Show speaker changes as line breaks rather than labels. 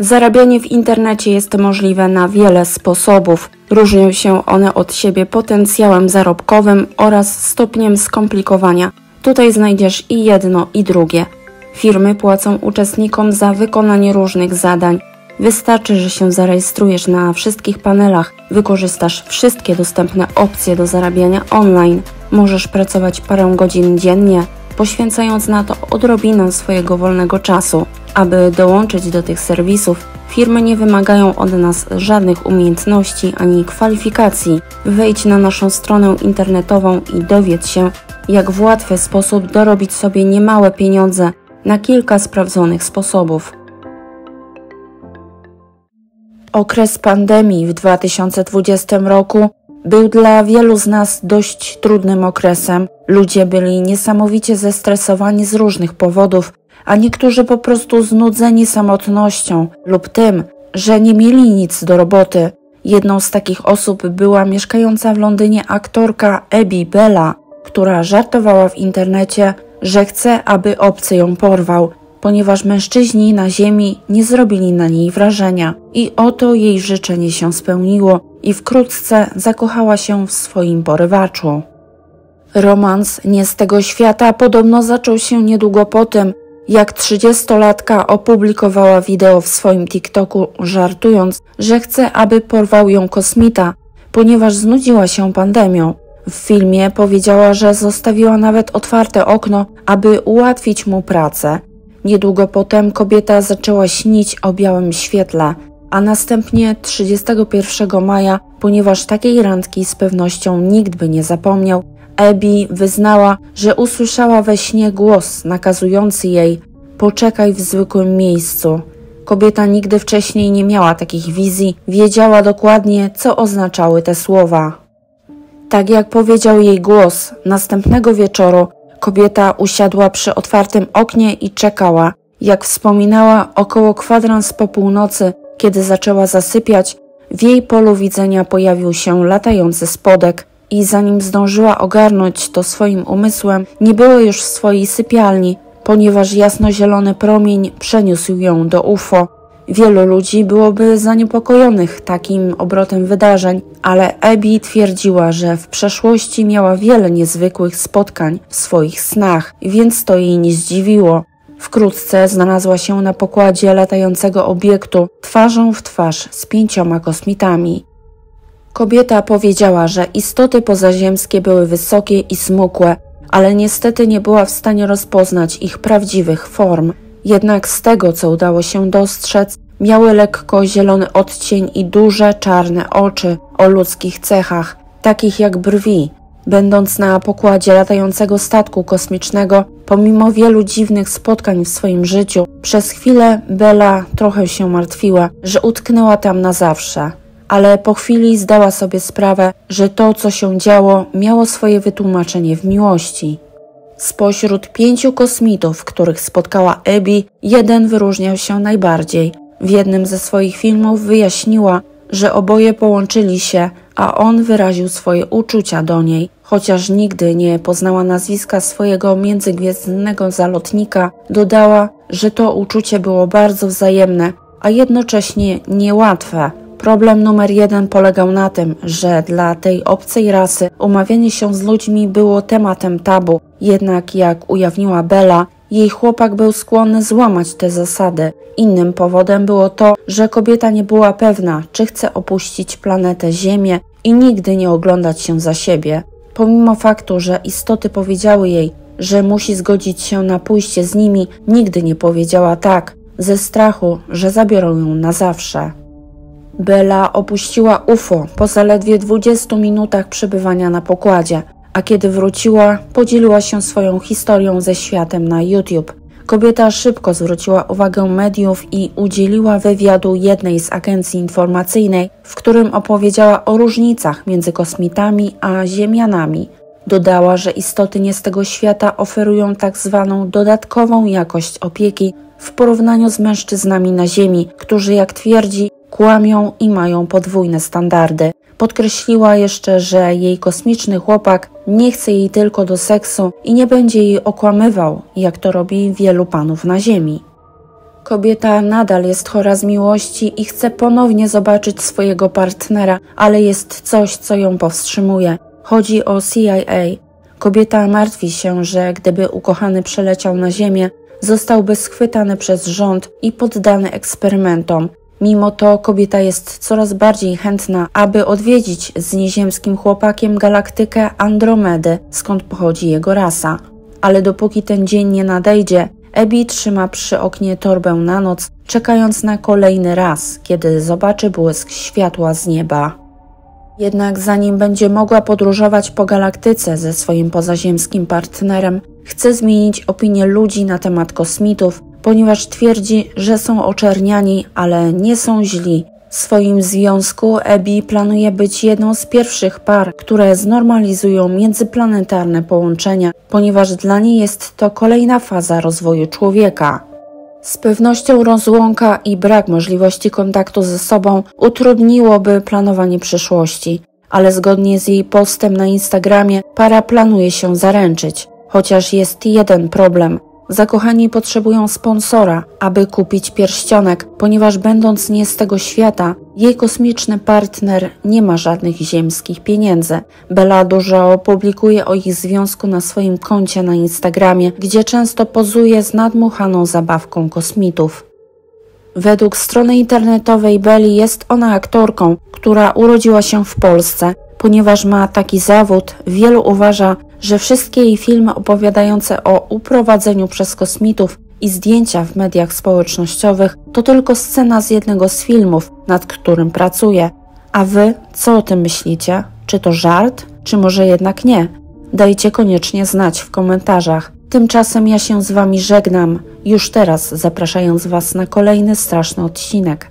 Zarabianie w internecie jest możliwe na wiele sposobów. Różnią się one od siebie potencjałem zarobkowym oraz stopniem skomplikowania. Tutaj znajdziesz i jedno, i drugie. Firmy płacą uczestnikom za wykonanie różnych zadań. Wystarczy, że się zarejestrujesz na wszystkich panelach, wykorzystasz wszystkie dostępne opcje do zarabiania online. Możesz pracować parę godzin dziennie, poświęcając na to odrobinę swojego wolnego czasu. Aby dołączyć do tych serwisów, firmy nie wymagają od nas żadnych umiejętności ani kwalifikacji. Wejdź na naszą stronę internetową i dowiedz się, jak w łatwy sposób dorobić sobie niemałe pieniądze na kilka sprawdzonych sposobów. Okres pandemii w 2020 roku był dla wielu z nas dość trudnym okresem. Ludzie byli niesamowicie zestresowani z różnych powodów, a niektórzy po prostu znudzeni samotnością lub tym, że nie mieli nic do roboty. Jedną z takich osób była mieszkająca w Londynie aktorka Abby Bella, która żartowała w internecie, że chce, aby obcy ją porwał, ponieważ mężczyźni na ziemi nie zrobili na niej wrażenia. I oto jej życzenie się spełniło i wkrótce zakochała się w swoim porywaczu. Romans nie z tego świata podobno zaczął się niedługo po tym, jak trzydziestolatka opublikowała wideo w swoim TikToku, żartując, że chce, aby porwał ją kosmita, ponieważ znudziła się pandemią. W filmie powiedziała, że zostawiła nawet otwarte okno, aby ułatwić mu pracę. Niedługo potem kobieta zaczęła śnić o białym świetle, a następnie 31 maja, ponieważ takiej randki z pewnością nikt by nie zapomniał, Ebi wyznała, że usłyszała we śnie głos nakazujący jej: Poczekaj w zwykłym miejscu. Kobieta nigdy wcześniej nie miała takich wizji, wiedziała dokładnie, co oznaczały te słowa. Tak jak powiedział jej głos, następnego wieczoru kobieta usiadła przy otwartym oknie i czekała. Jak wspominała, około kwadrans po północy, kiedy zaczęła zasypiać, w jej polu widzenia pojawił się latający spodek i zanim zdążyła ogarnąć to swoim umysłem, nie było już w swojej sypialni, ponieważ jasnozielony promień przeniósł ją do UFO. Wielu ludzi byłoby zaniepokojonych takim obrotem wydarzeń, ale Abby twierdziła, że w przeszłości miała wiele niezwykłych spotkań w swoich snach, więc to jej nie zdziwiło. Wkrótce znalazła się na pokładzie latającego obiektu twarzą w twarz z pięcioma kosmitami. Kobieta powiedziała, że istoty pozaziemskie były wysokie i smukłe, ale niestety nie była w stanie rozpoznać ich prawdziwych form. Jednak z tego, co udało się dostrzec, miały lekko zielony odcień i duże czarne oczy o ludzkich cechach, takich jak brwi. Będąc na pokładzie latającego statku kosmicznego, pomimo wielu dziwnych spotkań w swoim życiu, przez chwilę Bella trochę się martwiła, że utknęła tam na zawsze ale po chwili zdała sobie sprawę, że to, co się działo, miało swoje wytłumaczenie w miłości. Spośród pięciu kosmitów, których spotkała Abby, jeden wyróżniał się najbardziej. W jednym ze swoich filmów wyjaśniła, że oboje połączyli się, a on wyraził swoje uczucia do niej. Chociaż nigdy nie poznała nazwiska swojego międzygwiezdnego zalotnika, dodała, że to uczucie było bardzo wzajemne, a jednocześnie niełatwe. Problem numer jeden polegał na tym, że dla tej obcej rasy umawianie się z ludźmi było tematem tabu. Jednak jak ujawniła Bella, jej chłopak był skłonny złamać te zasady. Innym powodem było to, że kobieta nie była pewna, czy chce opuścić planetę Ziemię i nigdy nie oglądać się za siebie. Pomimo faktu, że istoty powiedziały jej, że musi zgodzić się na pójście z nimi, nigdy nie powiedziała tak, ze strachu, że zabiorą ją na zawsze. Bella opuściła UFO po zaledwie 20 minutach przebywania na pokładzie, a kiedy wróciła, podzieliła się swoją historią ze światem na YouTube. Kobieta szybko zwróciła uwagę mediów i udzieliła wywiadu jednej z agencji informacyjnej, w którym opowiedziała o różnicach między kosmitami a ziemianami. Dodała, że istoty nie z tego świata oferują tak zwaną dodatkową jakość opieki w porównaniu z mężczyznami na Ziemi, którzy, jak twierdzi, kłamią i mają podwójne standardy. Podkreśliła jeszcze, że jej kosmiczny chłopak nie chce jej tylko do seksu i nie będzie jej okłamywał, jak to robi wielu panów na Ziemi. Kobieta nadal jest chora z miłości i chce ponownie zobaczyć swojego partnera, ale jest coś, co ją powstrzymuje. Chodzi o CIA. Kobieta martwi się, że gdyby ukochany przeleciał na Ziemię, zostałby schwytany przez rząd i poddany eksperymentom. Mimo to kobieta jest coraz bardziej chętna, aby odwiedzić z nieziemskim chłopakiem galaktykę Andromedy, skąd pochodzi jego rasa. Ale dopóki ten dzień nie nadejdzie, Ebi trzyma przy oknie torbę na noc, czekając na kolejny raz, kiedy zobaczy błysk światła z nieba. Jednak zanim będzie mogła podróżować po galaktyce ze swoim pozaziemskim partnerem, chce zmienić opinię ludzi na temat kosmitów, ponieważ twierdzi, że są oczerniani, ale nie są źli. W swoim związku Ebi planuje być jedną z pierwszych par, które znormalizują międzyplanetarne połączenia, ponieważ dla niej jest to kolejna faza rozwoju człowieka. Z pewnością rozłąka i brak możliwości kontaktu ze sobą utrudniłoby planowanie przyszłości, ale zgodnie z jej postem na Instagramie para planuje się zaręczyć. Chociaż jest jeden problem. Zakochani potrzebują sponsora, aby kupić pierścionek, ponieważ będąc nie z tego świata, jej kosmiczny partner nie ma żadnych ziemskich pieniędzy. Bella dużo opublikuje o ich związku na swoim koncie na Instagramie, gdzie często pozuje z nadmuchaną zabawką kosmitów. Według strony internetowej Belli jest ona aktorką, która urodziła się w Polsce. Ponieważ ma taki zawód, wielu uważa, że wszystkie jej filmy opowiadające o uprowadzeniu przez kosmitów i zdjęcia w mediach społecznościowych to tylko scena z jednego z filmów, nad którym pracuje. A wy co o tym myślicie? Czy to żart, czy może jednak nie? Dajcie koniecznie znać w komentarzach. Tymczasem ja się z wami żegnam, już teraz zapraszając was na kolejny straszny odcinek.